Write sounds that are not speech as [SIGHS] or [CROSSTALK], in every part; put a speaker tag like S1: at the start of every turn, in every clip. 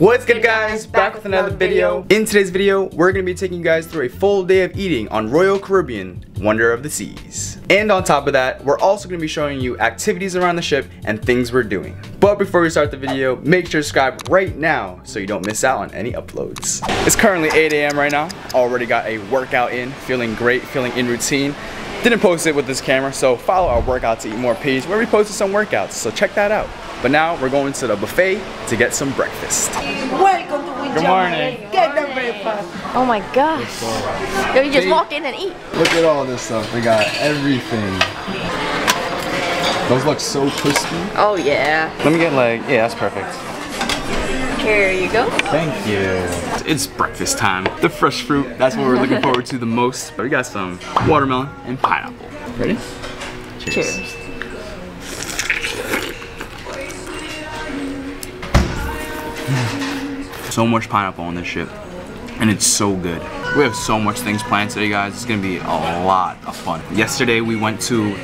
S1: What's good guys? Back with another video. In today's video, we're to be taking you guys through a full day of eating on Royal Caribbean, Wonder of the Seas. And on top of that, we're also to be showing you activities around the ship and things we're doing. But before we start the video, make sure to subscribe right now so you don't miss out on any uploads. It's currently 8 a.m. right now. Already got a workout in, feeling great, feeling in routine. Didn't post it with this camera, so follow our Workout to Eat More page where we posted some workouts, so check that out. But now we're going to the buffet to get some breakfast.
S2: Welcome to Winter.
S1: Good morning.
S2: Get the breakfast.
S3: Oh my gosh. Yo, you just walk in and eat.
S4: Look at all this stuff. They got everything. Those look so crispy.
S3: Oh yeah.
S1: Let me get like, yeah, that's perfect.
S3: Here you go.
S1: Thank you. It's breakfast time. The fresh fruit, that's what we're looking forward to the most. But we got some watermelon and pineapple. Ready?
S3: Cheers. [LAUGHS]
S1: So much pineapple on this ship. And it's so good. We have so much things planned today, guys. It's gonna be a lot of fun. Yesterday, we went to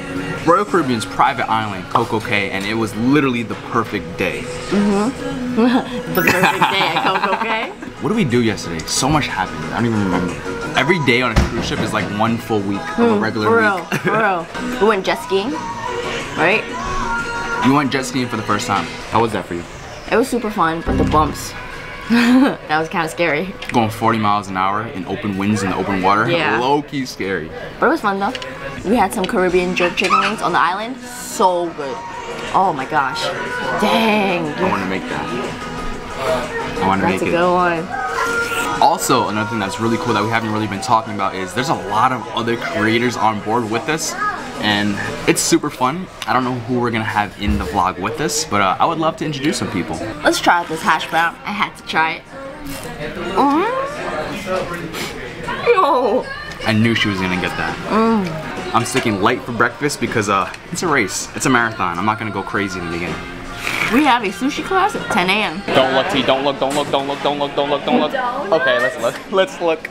S1: Royal Caribbean's private island, Coco Cay, and it was literally the perfect day. Mhm. [LAUGHS]
S3: The perfect day at Coco Cay. [LAUGHS]
S1: What did we do yesterday? So much happened. I don't even remember. Every day on a cruise ship is like one full week of a regular
S3: For real,
S1: week.
S3: for real. [LAUGHS] We went jet skiing, right?
S1: you went jet skiing for the first time. How was that for you?
S3: It was super fun, but the bumps. [LAUGHS] that was kind of scary.
S1: Going 40 miles an hour in open winds in the open water.
S3: Yeah.
S1: Low key scary.
S3: But it was fun though. We had some Caribbean jerk chicken wings on the island. So good. Oh my gosh. Dang.
S1: I want to make that. I want to make it.
S3: That's a good one.
S1: Also, another thing that's really cool that we haven't really been talking about is there's a lot of other creators on board with us. And it's super fun. I don't know who we're gonna have in the vlog with us, but uh, I would love to introduce some people.
S3: Let's try out this hash brown. I had to try it. Mm. Yo.
S1: I knew she was gonna get that. I'm sticking light for breakfast because uh, it's a race. It's a marathon. I'm not gonna go crazy in the beginning.
S3: We have a sushi class at 10 a.m.
S1: Don't look, T. Don't look. Don't look. Don't look. Don't look. Don't look. Don't look. Okay, let's look. Let's look.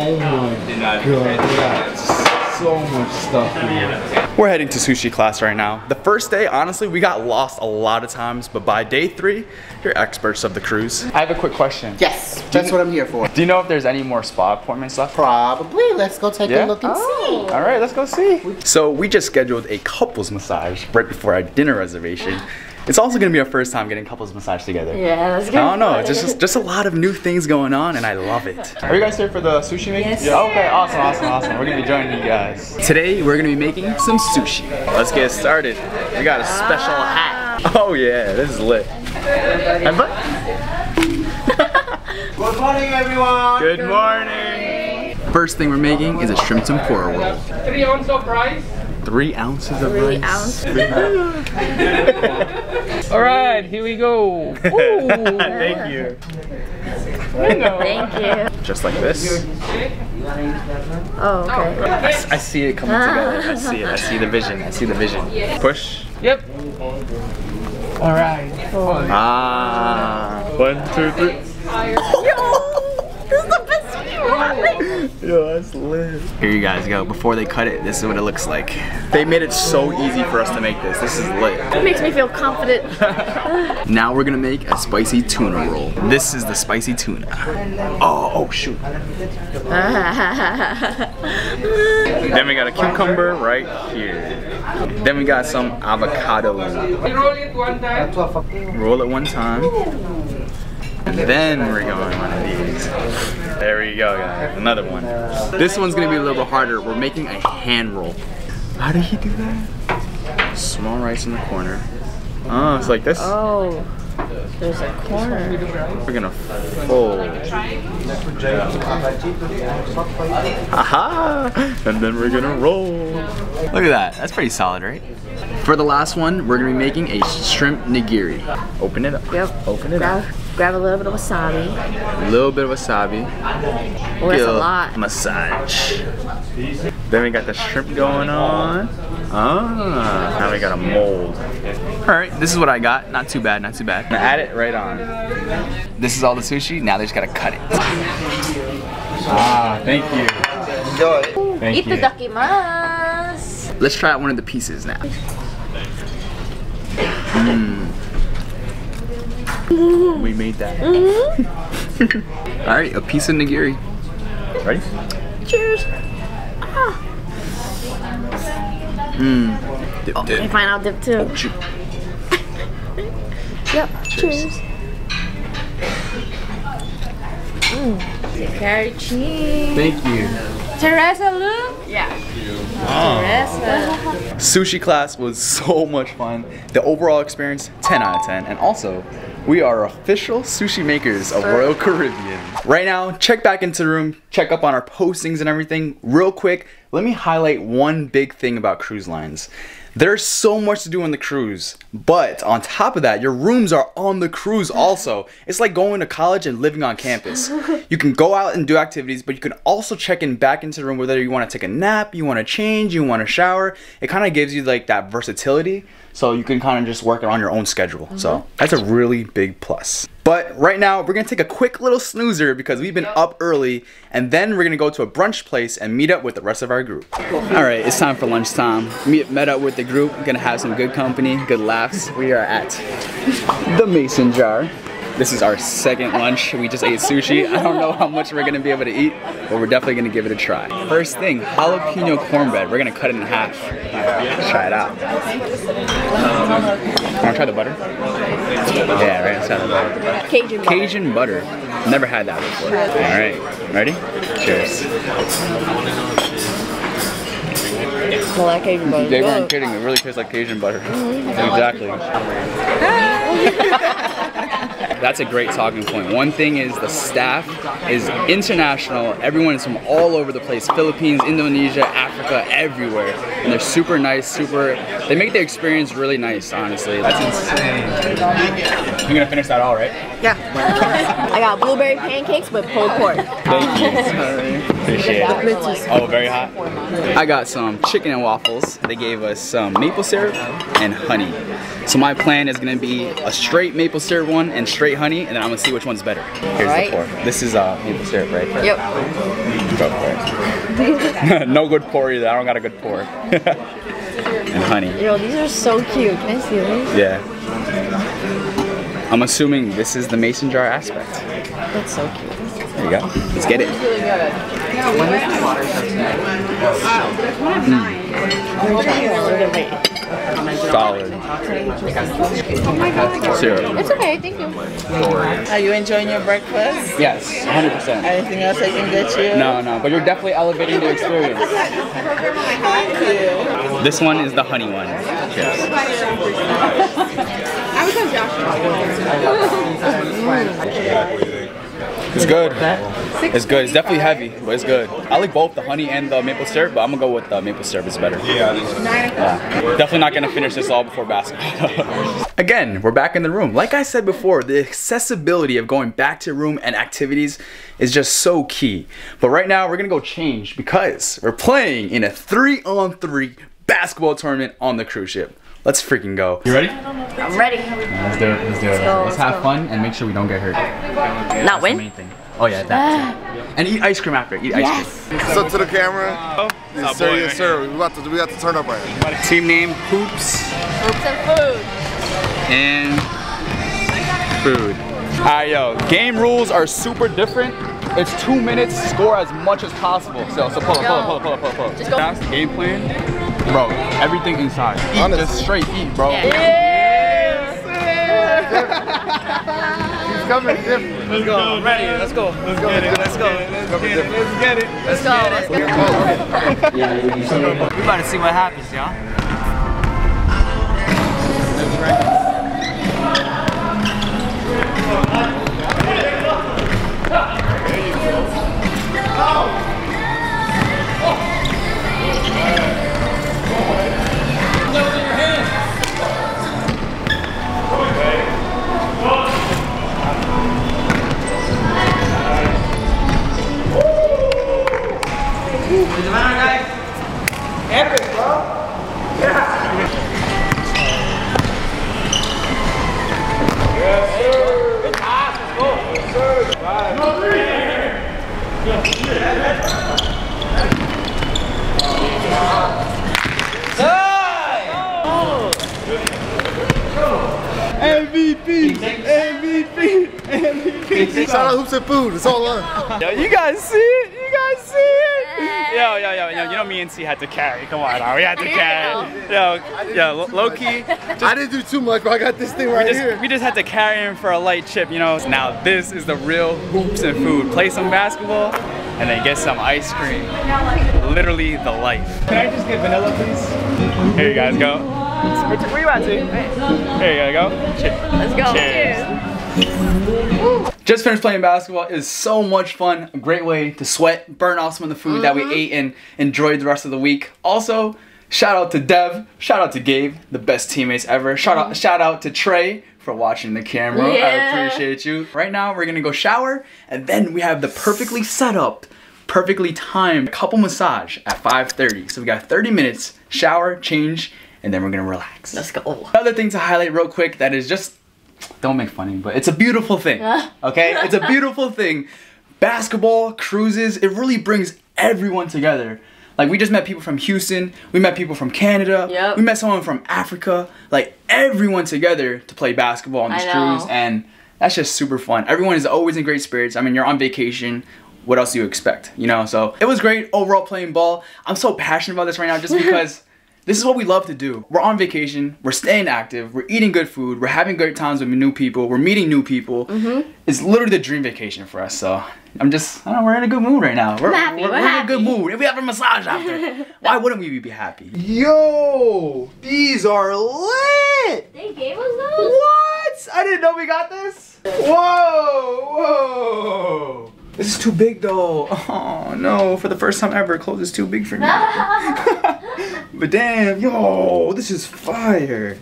S4: Oh my god. They got so much stuff here.
S1: We're heading to sushi class right now. The first day, honestly, we got lost a lot of times, but by day three, you're experts of the cruise. I have a quick question.
S5: Yes, that's what I'm here for.
S1: Do you know if there's any more spa appointments left?
S5: Probably. Let's go take
S1: Yeah?
S5: a look and oh, see.
S1: All right, let's go see. So we just scheduled a couples massage right before our dinner reservation. It's also gonna be our first time getting couples massage together.
S3: Yeah, that's good.
S1: I don't know, just, just just a lot of new things going on, and I love it. Are you guys here for the sushi making? Yes. Yeah. Okay. Awesome. Awesome. Awesome. We're gonna be joining you guys. Today we're gonna be making some sushi. Let's get started. We got a special ah. hat. Oh yeah, this is lit. And [LAUGHS] but.
S5: Good morning, everyone.
S1: Good morning. First thing we're making is a shrimp tempura roll.
S6: Three ounces of rice.
S1: Three ounces of
S3: Three
S1: rice.
S3: ounce. [LAUGHS] [LAUGHS]
S6: All right, here we go. [LAUGHS]
S1: Thank you.
S3: Thank you.
S1: Just like this.
S3: Oh, okay.
S1: I see it coming together. I see it. I see the vision. I see the vision. Push.
S6: Yep. All right.
S1: Ah. One, two, three.
S3: This is the best sushi roll.
S1: Yo, that's lit. Here you guys go. Before they cut it, this is what it looks like. They made it so easy for us to make this. This is lit.
S3: It makes me feel confident. [LAUGHS]
S1: Now we're gonna make a spicy tuna roll. This is the spicy tuna. Oh, oh shoot. [LAUGHS] Then we got a cucumber right here. Then we got some avocado.
S6: Roll it one time.
S1: Roll it one time. And then we're going one of these. There we go, guys. Another one. This one's gonna be a little bit harder. We're making a hand roll. How did he do that? Small rice in the corner. Oh, it's like this.
S3: oh, there's a corner.
S1: We're gonna fold. Aha! And then we're gonna roll. Look at that. That's pretty solid, right? For the last one, we're gonna be making a shrimp nigiri. Open it up.
S3: Yep.
S1: Open it
S3: Grab,
S1: up.
S3: Grab a little bit of wasabi.
S1: A little bit of wasabi.
S3: That's a lot.
S1: Massage. Then we got the shrimp going on. Ah, now we got a mold. All right, this is what I got. Not too bad, not too bad. Gonna add it right on. This is all the sushi. Now they just gotta cut it. Ah, thank you.
S5: Enjoy.
S1: Thank you.
S3: Itadakimasu.
S1: Let's try out one of the pieces now. Mm. Mm-hmm. We made that. Mm-hmm. [LAUGHS] All right, a piece of nigiri. Ready?
S3: Cheers.
S1: Mmm. Dip,
S3: I
S1: dip.
S3: find out dip too.
S1: Oh, shoot. [LAUGHS]
S3: Yep. Cheers. Mm. Very cheese.
S1: Thank you.
S2: Teresa, look.
S3: Yeah.
S2: Teresa.
S1: Sushi class was so much fun. The overall experience, 10 out of 10. And also, we are official sushi makers of Royal Caribbean. Right now, check back into the room, check up on our postings and everything. Real quick, let me highlight one big thing about cruise lines. There's so much to do on the cruise, but on top of that, your rooms are on the cruise also. It's like going to college and living on campus. [LAUGHS] You can go out and do activities, but you can also check in back into the room whether you want to take a nap, you want to change, you want to shower. It kind of gives you like that versatility, so you can kind of just work it on your own schedule. So mm-hmm. that's a really big plus. But right now, we're gonna take a quick little snoozer because we've been up early, and then we're gonna go to a brunch place and meet up with the rest of our group. All right, it's time for lunchtime. Meet, met up with the group, gonna have some good company, good laughs. We are at the Mason Jar. This is our second lunch. We just ate sushi. I don't know how much we're gonna be able to eat, but we're definitely gonna give it a try. First thing, jalapeno cornbread. We're gonna cut it in half. Let's try it out. Um, wanna try the butter? Yeah, right. Let's try the butter.
S3: Cajun butter.
S1: Cajun butter. Never had that before. All right, ready? Cheers.
S3: I like Cajun butter.
S1: They weren't kidding. It really tastes like Cajun butter. Mm-hmm. Exactly. [LAUGHS] That's a great talking point. One thing is the staff is international. Everyone is from all over the place. Philippines, Indonesia, Africa, everywhere. And they're super nice, super, they make the experience really nice, honestly. That's insane. You're gonna finish that all, right? Yeah. [LAUGHS]
S3: I got blueberry pancakes with pulled pork.
S1: Thank you. Appreciate it. Oh, very hot. I got some chicken and waffles. They gave us some maple syrup and honey. So my plan is gonna be a straight maple syrup one and straight honey, and then I'm gonna see which one's better. Here's
S3: Alright.
S1: the pour. This is uh, maple syrup, right?
S3: Yep.
S1: Go for it. [LAUGHS] no good pour either. I don't got a good pour. [LAUGHS] and honey.
S3: Yo, these are so cute. Can I see them?
S1: Yeah. I'm assuming this is the mason jar aspect.
S3: That's so cute.
S1: There you go. Let's get it. Solid. Syrup.
S2: It's okay, thank you.
S7: Are you enjoying your breakfast?
S1: Yes, 100%.
S7: Anything else I can get you?
S1: No, no, but you're definitely elevating the experience. This one is the honey one. Cheers. It's good. It's good. It's definitely heavy, but it's good. I like both the honey and the maple syrup, but I'm gonna go with the maple syrup. It's better. Yeah. Definitely not gonna finish this all before basketball. [LAUGHS] Again, we're back in the room. Like I said before, the accessibility of going back to room and activities is just so key. But right now, we're gonna go change because we're playing in a three-on-three basketball tournament on the cruise ship. Let's freaking go. You ready?
S3: I'm ready.
S1: Let's do it. Let's do it.
S3: go,
S1: Let's
S3: let's
S1: have
S3: go.
S1: fun and make sure we don't get hurt.
S3: Not
S1: The
S3: win?
S1: Oh yeah, that. too. And eat ice cream after. Eat ice
S3: Yes.
S1: cream.
S8: So to the camera. Yes, sir, yes, sir. We got to we got to turn up right now.
S1: Team name Hoops
S3: Hoops and food.
S1: and food. Alright, yo. Game rules are super different. It's two minutes. Score as much as possible. So, so pull up, pull up, pull up, pull up, pull up, pull up.
S3: Just go.
S1: Fast game plan, bro. Everything inside. Eat,
S8: Honest.
S1: just straight eat, bro.
S8: He's coming different.
S6: Let's go. I'm ready. Let's go. Let's go. Let's go. Let's get it. Let's get it.
S3: Let's go. Let's go.
S6: We about to see what happens, y'all. Epic,
S8: Shout out Hoops and Food. It's all on.
S1: Yo, you guys see it? You guys see it? Yo, yo, yo, yo, you know me and C had to carry. Come on now, we had to [LAUGHS] carry. Yo, yo, lo- low key,
S8: I didn't do too much, but I got this thing right
S1: we just,
S8: here.
S1: we just had to carry him for a light chip, you know. Now this is the real hoops and food. Play some basketball and then get some ice cream. Literally the life. Can I just get vanilla, please? Here you guys go. Where you at, T? Here you go. Cheers.
S3: Let's go.
S1: Cheers. Just finished playing basketball. It was so much fun. A great way to sweat, burn off some of the food that we mm-hmm. ate, and enjoyed the rest of the week. Also, shout out to Dev. Shout out to Gabe, the best teammates ever. Shout out, mm-hmm. shout out to Trey for watching the camera. I appreciate you. Right now, we're gonna go shower, and then we have the perfectly set up, perfectly timed couple massage at 5:30. So we got 30 minutes. Shower, change, and then we're gonna relax.
S3: Let's go.
S1: Another thing to highlight real quick that is just don't make fun of me, but it's a beautiful thing. Okay? It's a [LAUGHS] beautiful thing. Basketball, cruises, it really brings everyone together. Like we just met people from Houston, we met people from Canada,
S3: Yep.
S1: we met someone from Africa, like everyone together to play basketball on this cruise and that's just super fun. Everyone is always in great spirits. I mean, you're on vacation. What else do you expect? You know, so it was great overall playing ball. I'm so passionate about this right now just [LAUGHS] because this is what we love to do. We're on vacation, we're staying active, we're eating good food, we're having great times with new people, we're meeting new people.
S3: Mm-hmm.
S1: It's literally the dream vacation for us. So I'm just, I don't know, we're in a good mood right now. We're,
S3: happy,
S1: we're,
S3: we're
S1: in a good mood. If we have a massage [LAUGHS] after, why wouldn't we be happy?
S4: Yo, these are lit.
S3: They gave us those?
S1: What? I didn't know we got this. Whoa, whoa. This is too big though. Oh no, for the first time ever, clothes is too big for me. [LAUGHS] but damn, yo, this is fire.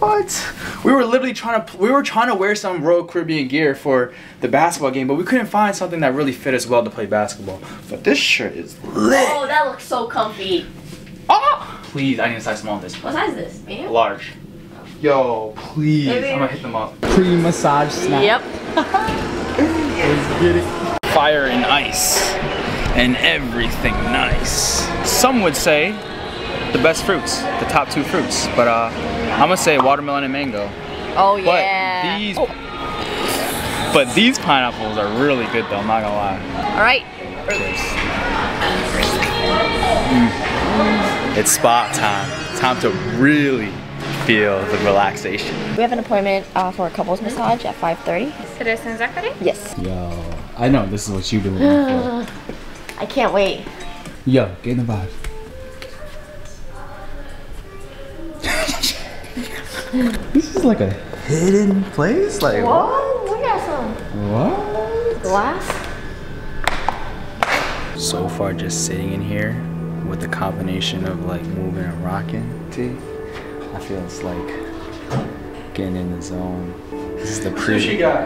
S1: What? We were literally trying to we were trying to wear some Royal Caribbean gear for the basketball game, but we couldn't find something that really fit us well to play basketball. But this shirt is lit.
S3: Oh, that looks so comfy.
S1: Ah! Please, I need a size small this.
S3: What size is this? Medium?
S1: Large. Yo, please.
S3: Maybe-
S1: I'm gonna hit them up.
S4: Pre-massage snack.
S3: Yep.
S4: Let's get it.
S1: fire and ice and everything nice. Some would say the best fruits, the top two fruits, but uh, I'm gonna say watermelon and mango.
S3: Oh
S1: But
S3: yeah.
S1: these, but these pineapples are really good though. I'm not gonna lie.
S3: All right.
S1: It's spa time. Time to really feel the relaxation.
S3: We have an appointment uh, for a couples massage at 5:30.
S9: Citizen Zachary?
S3: Yes.
S4: Yo, I know this is what you've been waiting for. [SIGHS]
S3: I can't wait.
S4: Yo, get in the vibe. [LAUGHS] this is like a hidden place? Like
S3: Whoa, look at some
S4: what?
S3: glass.
S1: So far, just sitting in here with the combination of like moving and rocking. T, I feel it's like getting in the zone. This is the pre.
S4: guy.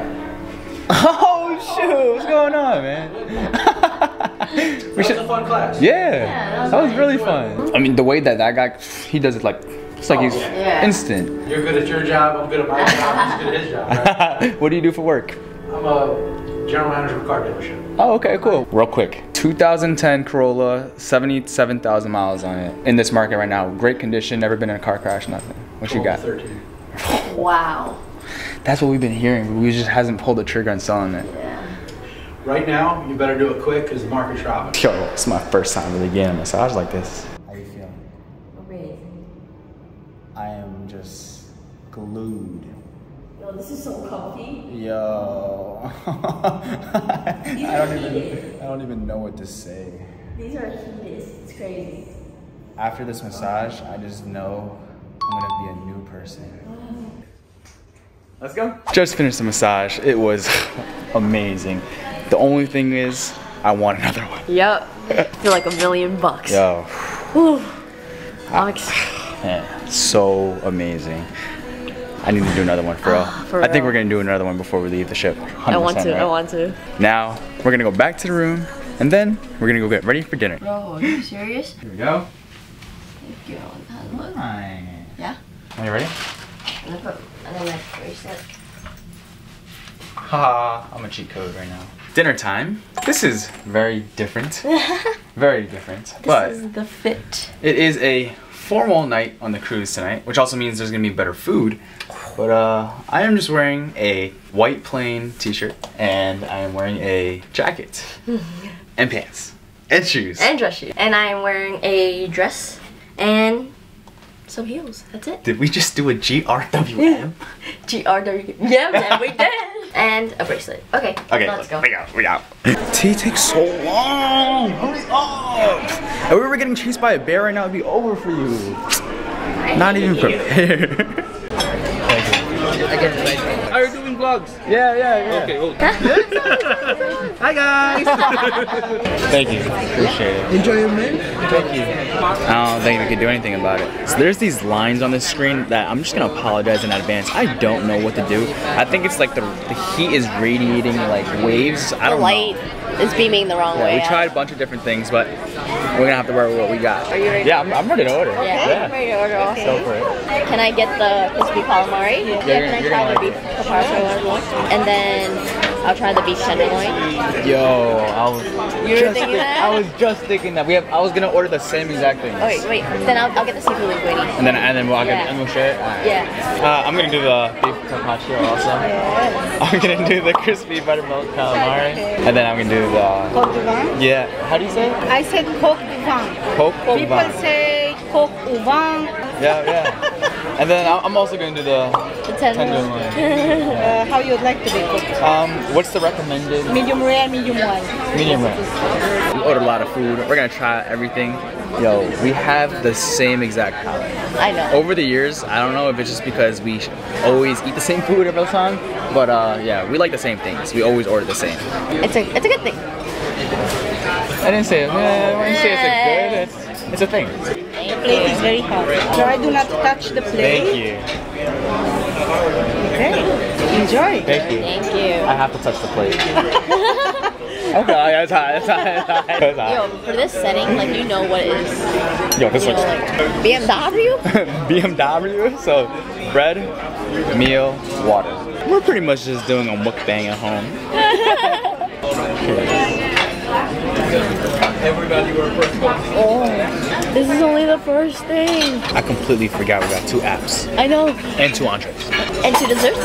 S4: [LAUGHS]
S1: Oh shoot! What's going on, man? [LAUGHS] we should.
S4: a fun class.
S1: Yeah, that was really fun. I mean, the way that that guy, he does it like, it's like oh, he's
S3: Yeah.
S1: instant.
S4: You're good at your job, I'm good at my job, he's good at his job, right? [LAUGHS]
S1: what do you do for work?
S4: I'm a general manager of a car dealership.
S1: Oh, okay, cool. Real quick, 2010 Corolla, 77,000 miles on it. In this market right now, great condition, never been in a car crash, nothing. What you got?
S4: 13. [LAUGHS]
S3: Wow.
S1: That's what we've been hearing, but we just hasn't pulled the trigger on selling it. Yeah.
S4: Right now, you better do it quick because the market's dropping.
S1: Yo, it's my first time really getting a massage like this. How you feeling?
S3: Amazing.
S1: I am just glued.
S3: Yo, this is so comfy.
S1: Yo. [LAUGHS] I don't even I don't even know what to say.
S3: These are heated. It's crazy.
S1: After this massage, I just know I'm gonna be a new person. Let's go. Just finished the massage. It was [LAUGHS] amazing. The only thing is, I want another one.
S3: Yep. I feel like a million bucks.
S1: Yo,
S3: Whew. I'm ex- [SIGHS]
S1: man, so amazing. I need to do another one for ah, real.
S3: For
S1: I think we're gonna do another one before we leave the ship. 100%,
S3: I want to. I want to.
S1: Now we're gonna go back to the room, and then we're gonna go get ready for dinner.
S3: Bro, are you serious?
S1: Here we go.
S3: Yo, that look. Yeah.
S1: Are you ready?
S3: And then, put, and then like bracelet.
S1: Haha, I'm a cheat code right now. Dinner time. This is very different. [LAUGHS] very different. but
S3: is the fit.
S1: it is a formal night on the cruise tonight, which also means there's gonna be better food. But uh, I am just wearing a white plain t-shirt and I am wearing a jacket and pants and shoes.
S3: And dress shoes. And I'm wearing a dress and some heels. That's it.
S1: Did we just do a GRWM?
S3: GRW. [LAUGHS] Yeah, man, we [LAUGHS] did. And a bracelet. Okay.
S1: Okay,
S3: Let's go.
S1: we out, we out. Tee takes so long. Hurry up! If we were getting chased by a bear right now, it'd be over for you. Not even prepared. [LAUGHS]
S6: Are you doing vlogs?
S1: yeah, yeah, yeah.
S6: Okay, oh. [LAUGHS]
S1: Hi guys. [LAUGHS] Thank you. Appreciate it.
S6: Enjoy your meal.
S1: Thank you. I don't think we can do anything about it. So there's these lines on the screen that I'm just gonna apologize in advance. I don't know what to do. I think it's like the, the heat is radiating like waves. I don't
S3: light
S1: know.
S3: Is beaming the wrong
S1: Yeah,
S3: way.
S1: we
S3: out.
S1: tried a bunch of different things, but we're gonna have to work with what we got.
S3: Are you ready?
S1: Yeah, I'm, I'm ready to order.
S3: Yeah. I'm ready to order also.
S1: Go for it.
S3: Can I get the crispy calamari? Yeah,
S1: you're-
S3: can I
S1: you're
S3: try
S1: gonna
S3: the
S1: like
S3: beef carpaccio? And then I'll try the beef tenderloin.
S1: Yo, I was
S3: You were
S1: just
S3: thinking
S1: think-
S3: that?
S1: I was just thinking that we have. I was gonna order the same exact thing.
S3: Oh, wait, wait. Then I'll, I'll get the seafood linguine.
S1: And then and then we'll get
S3: Yeah.
S1: and we'll share it. Alright.
S3: Yeah.
S1: Uh, I'm gonna do the beef carpaccio also. I'm gonna do the crispy buttermilk calamari, and then I'm gonna do the
S2: Coq au vin.
S1: yeah. How do you say it?
S2: I said coq au vin.
S1: Coke.
S2: People say coq au vin.
S1: Yeah, yeah. And then I'm also gonna do The
S3: tenderloin.
S1: tenderloin. [LAUGHS]
S2: Uh, how you'd like to be cooked?
S1: Um, what's the recommended?
S2: Medium rare, medium well.
S1: Medium rare. We ordered a lot of food. We're gonna try everything. Yo, we have the same exact palate.
S3: I know.
S1: Over the years, I don't know if it's just because we always eat the same food every time, but uh, yeah, we like the same things. We always order the same.
S3: It's a, it's a good thing.
S1: I didn't say it. I didn't say it's a good. It's, it's a thing.
S3: The
S2: Plate is very hot. Try do not touch the plate.
S1: Thank you.
S2: Okay. Enjoy.
S1: Thank you.
S3: Thank you.
S1: I have to touch the plate. [LAUGHS] okay, that's hot. That's hot. That's hot. That's hot.
S3: Yo, for this setting, like you know what it is.
S1: Yo, this
S3: You know,
S1: looks
S3: like BMW. [LAUGHS]
S1: BMW. So, bread, meal, water. We're pretty much just doing a mukbang at home. [LAUGHS]
S3: oh, this is only the first thing.
S1: I completely forgot we got two apps
S3: I know.
S1: and two entrees.
S3: And two desserts.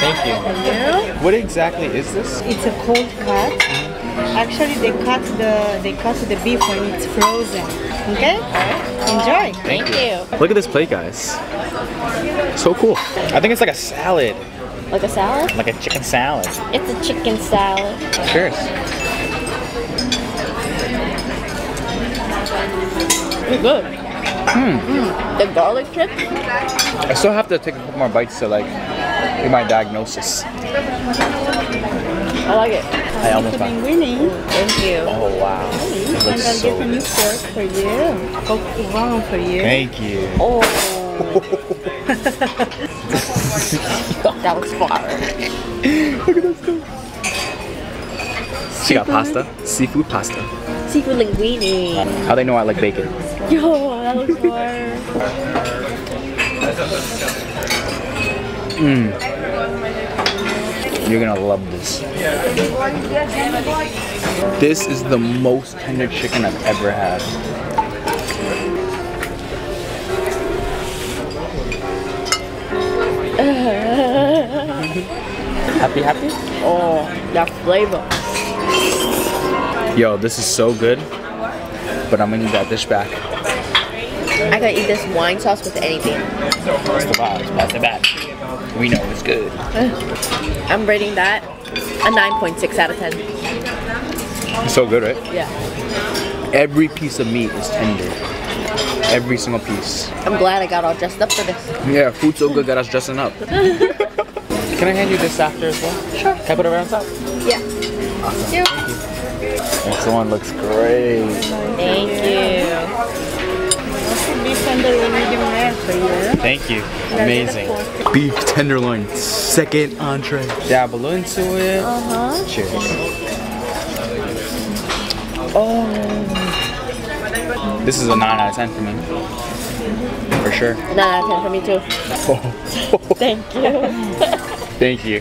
S1: Thank you. What exactly is this?
S2: It's a cold cut. Actually, they cut the they cut the beef when it's frozen. Okay. Enjoy.
S3: Thank you.
S1: Look at this plate, guys. So cool. I think it's like a salad,
S3: Like a salad?
S1: like a chicken salad.
S3: It's a chicken salad.
S1: Cheers.
S3: It's good. Mm. The garlic chips.
S1: I still have to take a couple more bites to like get my diagnosis.
S3: I like it.
S1: I almost got.
S2: Winning.
S3: Thank you.
S1: Oh wow. It
S2: I'm gonna
S1: so
S2: get a new fork for you. Au vin for you.
S1: Thank you.
S3: Oh. [LAUGHS] that was fire. Look at that stuff.
S1: She got pasta, seafood pasta.
S3: Seafood linguine.
S1: How they know I like bacon? [LAUGHS]
S3: Yo, that looks fire. Mm.
S1: You're gonna love this. This is the most tender chicken I've ever had. [LAUGHS] happy, happy?
S3: Oh, that flavor.
S1: Yo, this is so good. But I'm gonna need that dish back.
S3: I could eat this wine sauce with anything.
S1: That's the vibes. That's the bad. We know it's good. [SIGHS]
S3: I'm rating that a 9.6 out of 10.
S1: It's so good, right?
S3: Yeah.
S1: Every piece of meat is tender. Every single piece.
S3: I'm glad I got all dressed up for this.
S1: Yeah, food so good got us dressing up. [LAUGHS] Can I hand you this after as well? Sure. Can I put it on top?
S3: Yeah.
S1: This one looks great.
S3: Thank you.
S2: Beef tenderloin medium rare for you.
S1: Thank you. Amazing. Beef tenderloin, second entree. Dabble into it.
S3: Uh-huh.
S1: Cheers. Oh. This is a 9 out of 10 for me. For sure.
S3: 9 out of 10 for me too. [LAUGHS] Thank you.
S1: Thank you.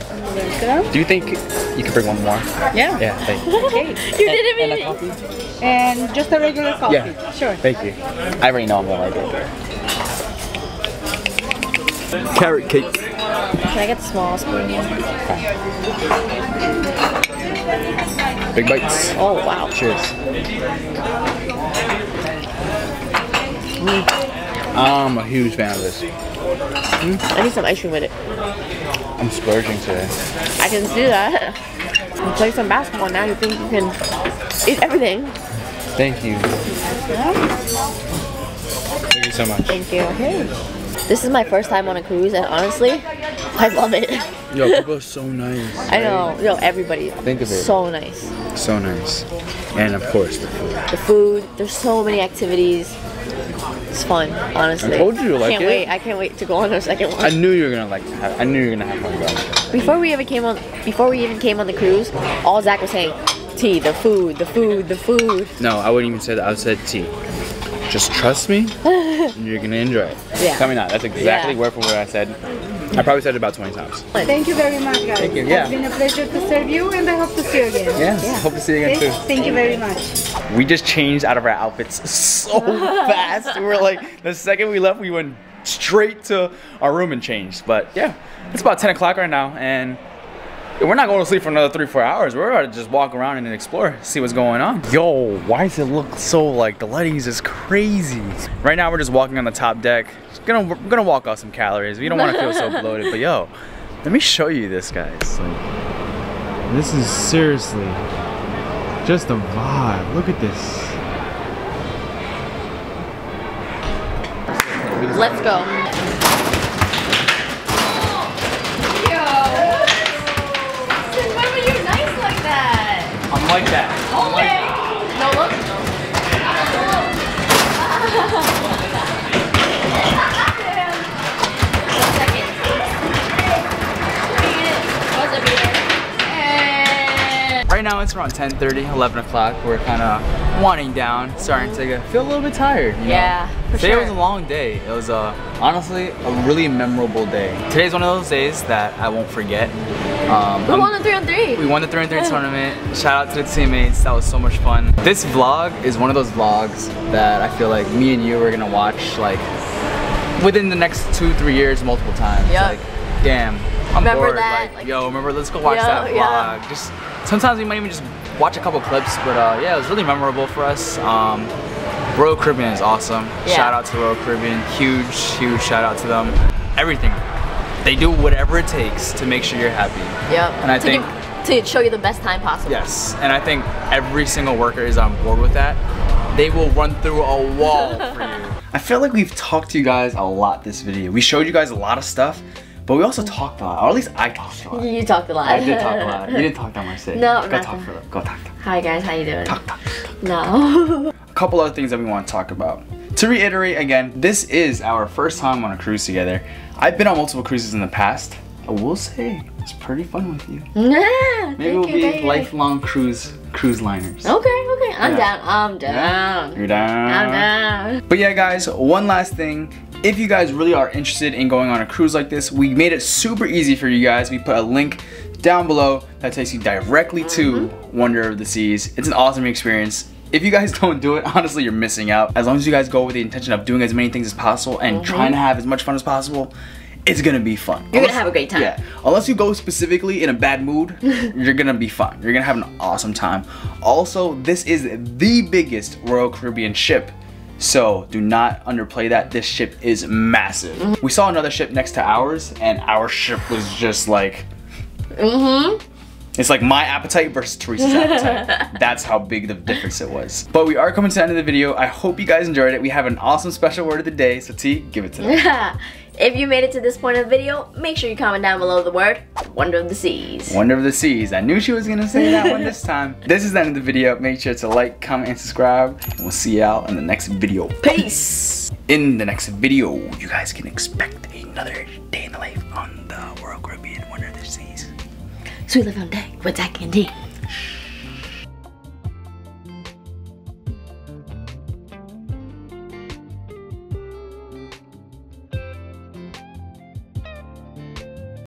S1: Do you think you can bring one more?
S2: Yeah.
S1: Yeah, thank you.
S2: Okay. [LAUGHS]
S3: You didn't
S1: And a coffee?
S2: And just a regular coffee.
S1: Yeah.
S2: Sure.
S1: Thank you. I already know I'm gonna like it. Carrot cake.
S3: Can I get the small spoon?
S1: Big bites.
S3: Oh wow.
S1: Cheers. Mm. I'm a huge fan of this.
S3: I need some ice cream with it.
S1: I'm splurging today.
S3: I can see that. You play some basketball now. You think you can eat everything?
S1: Thank you. Thank you so much.
S3: Thank you. This is my first time on a cruise, and honestly, I love it.
S1: Yo, people are so nice. [LAUGHS]
S3: I know. Yo, everybody.
S1: Think of it.
S3: So nice.
S1: So nice. And of course, the food.
S3: The food. There's so many activities. It's fun, honestly.
S1: I told you you like
S3: can't
S1: it.
S3: wait. I can't wait to go on the second one.
S1: I knew you were gonna like. Have, I knew you were gonna have fun.
S3: Before we even came on, before we even came on the cruise, all Zach was saying, "Tee, the food, the food, the food."
S1: No, I wouldn't even say that. I would say tea. Just trust me, [LAUGHS] and you're gonna enjoy it.
S3: Yeah.
S1: Me not. That's exactly
S3: Yeah.
S1: word for word I said. I probably said it about 20 times.
S2: Thank you very much, guys.
S1: Thank you, yeah.
S2: It's been a pleasure to serve you, and I hope to see you again.
S1: Yes. Hope to see you again
S2: Okay?
S1: too.
S2: Thank you very much.
S1: We just changed out of our outfits so [LAUGHS] fast. We were like, the second we left, we went straight to our room and changed. But yeah, it's about 10 o'clock right now, and we're not going to sleep for another three, four hours. We're about to just walk around and explore, see what's going on. Yo, why does it look so like the lighting is just crazy? Right now, we're just walking on the top deck. Just gonna, we're gonna walk off some calories. We don't want to feel so [LAUGHS] bloated, but yo, let me show you this, guys. Like,
S4: This is seriously just a vibe. Look at this.
S3: Let's go. Like that.
S1: I'm like that.
S3: No, look.
S1: Now it's around 10:30, 11 o'clock. We're kind of winding down, starting to get, feel a little bit tired. you know?
S3: Yeah, for
S1: Today
S3: sure.
S1: was a long day. It was uh, honestly a really memorable day. Today's one of those days that I won't forget. Um,
S3: we won the three on three.
S1: we won the 3 on 3 [LAUGHS] tournament. Shout out to the teammates. That was so much fun. This vlog is one of those vlogs that I feel like me and you are gonna watch like within the next two, three years multiple times.
S3: Yup.
S1: Like, damn. I'm
S3: Remember
S1: bored.
S3: that,
S1: Like,
S3: like-
S1: yo, remember, let's go watch
S3: Yo,
S1: that vlog.
S3: yeah.
S1: Just sometimes we might even just watch a couple clips, but uh, yeah, it was really memorable for us. Um, Royal Caribbean is awesome.
S3: Yeah.
S1: Shout out to Royal Caribbean. Huge, huge shout out to them. Everything. They do whatever it takes to make sure you're happy.
S3: Yep.
S1: And I
S3: to
S1: think-
S3: give, to show you the best time possible.
S1: Yes, and I think every single worker is on board with that. They will run through a wall for you. [LAUGHS] I feel like we've talked to you guys a lot this video. We showed you guys a lot of stuff, but we also talked a lot, or at least I talked a lot.
S3: You talked a lot.
S1: I did talk a lot. You didn't talk that much. Today.
S3: No,
S1: go talk for them. Go talk. talk.
S3: Hi guys, how you doing?
S1: Talk, talk. talk.
S3: No.
S1: A [LAUGHS] couple other things that we want to talk about. To reiterate again, this is our first time on a cruise together. I've been on multiple cruises in the past. I will say it's pretty fun with you. [LAUGHS]
S3: yeah.
S1: Maybe we'll be lifelong cruise cruise liners.
S3: Okay, okay. I'm
S1: Yeah.
S3: down. I'm down.
S1: You're down.
S3: I'm down.
S1: But yeah, guys, one last thing. If you guys really are interested in going on a cruise like this, we made it super easy for you guys. We put a link down below that takes you directly to mm-hmm. Wonder of the Seas. It's an awesome experience. If you guys [LAUGHS] don't do it, honestly, you're missing out. As long as you guys go with the intention of doing as many things as possible and mm-hmm. trying to have as much fun as possible, it's gonna be fun.
S3: You're gonna have a great time.
S1: Yeah. Unless you go specifically in a bad mood, [LAUGHS] you're gonna be fun. You're gonna have an awesome time. Also, this is the biggest Royal Caribbean ship. So do not underplay that. This ship is massive.
S3: Mm-hmm.
S1: We saw another ship next to ours, and our ship was just like
S3: Mm-hmm.
S1: it's like my appetite versus Teresa's appetite. [LAUGHS] That's how big the difference it was. But we are coming to the end of the video. I hope you guys enjoyed it. We have an awesome special word of the day. So T, give it to them. [LAUGHS]
S3: if you made it to this point of the video, make sure you comment down below the word Wonder of the Seas.
S1: Wonder of the Seas. I knew she was gonna say that one this [LAUGHS] time. This is the end of the video. Make sure to like, comment, and subscribe. And we'll see y'all in the next video.
S3: Peace.
S1: In the next video, you guys can expect another day in the life on the Royal Caribbean Wonder of the Seas.
S3: Sweet Live on Deck with Zach and Tee.